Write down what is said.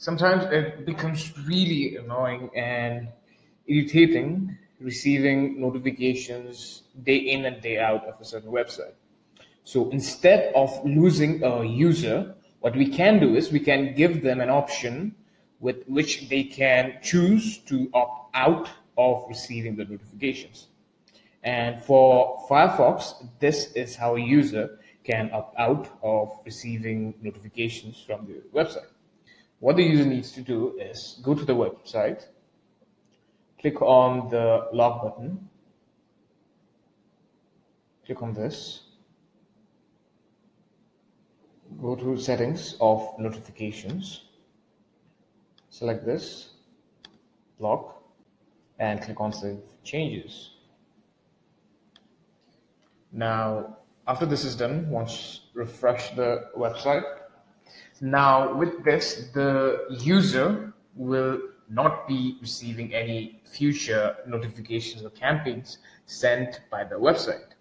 sometimes it becomes really annoying and irritating receiving notifications day in and day out of a certain website. So instead of losing a user, what we can do is we can give them an option with which they can choose to opt out of receiving the notifications. And for Firefox, this is how a user can opt out of receiving notifications from the website. What the user needs to do is go to the website, click on the log button, click on this, go to settings of notifications, select this, lock, and click on save changes. Now, after this is done, once refresh the website. Now with this, the user will not be receiving any future notifications or campaigns sent by the website.